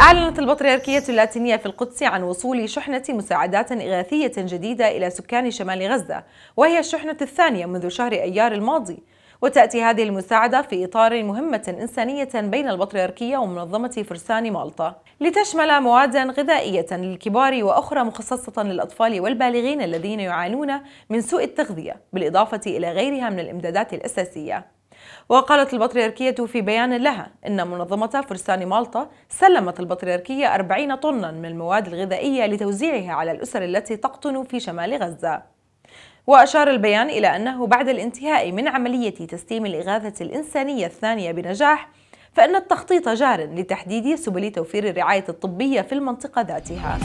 أعلنت البطريركية اللاتينية في القدس عن وصول شحنة مساعدات إغاثية جديدة إلى سكان شمال غزة وهي الشحنة الثانية منذ شهر أيار الماضي. وتأتي هذه المساعدة في إطار مهمة إنسانية بين البطريركية ومنظمة فرسان مالطا. لتشمل مواد غذائية للكبار وأخرى مخصصة للأطفال والبالغين الذين يعانون من سوء التغذية بالإضافة إلى غيرها من الإمدادات الأساسية. وقالت البطريركية في بيان لها إن منظمة فرسان مالطا سلمت البطريركية 40 طنا من المواد الغذائية لتوزيعها على الأسر التي تقطن في شمال غزة. وأشار البيان إلى أنه بعد الانتهاء من عملية تسليم الإغاثة الإنسانية الثانية بنجاح فإن التخطيط جار لتحديد سبل توفير الرعاية الطبية في المنطقة ذاتها.